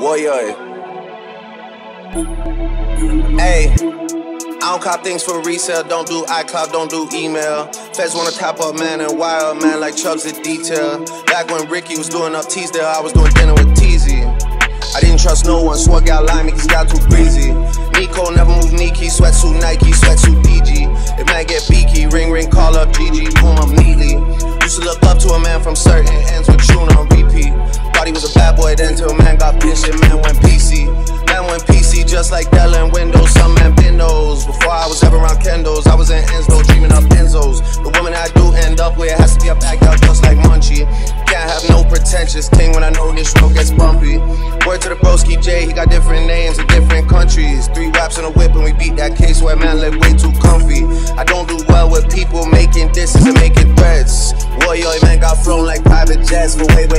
Warrior. Hey. I don't cop things for resale, don't do iCloud, don't do email. Feds wanna top up, man, and wire man like Chubbs at detail. Back when Ricky was doing up Teesdale, I was doing dinner with Teasy. I didn't trust no one, swore got limey, cause got too breezy. Nico never moved Nike, sweatsuit Nike, sweatsuit DG. It might get beaky, ring ring, call up GG, boom, I'm neatly. Used to look up to a man from certain ends with tune on repeat. Then till man got and man went PC. Man went PC just like Dell and Windows, some man Windows. Before I was ever around Kendos, I was in Enzo, dreaming up Enzos. The woman I do end up with has to be a backyard just like Munchie. Can't have no pretentious thing when I know this road gets bumpy. Word to the broski J, he got different names in different countries. Three raps and a whip and we beat that case where man live way too comfy. I don't do well with people making disses and making threats. Warrior man got flown like private jets for way, way.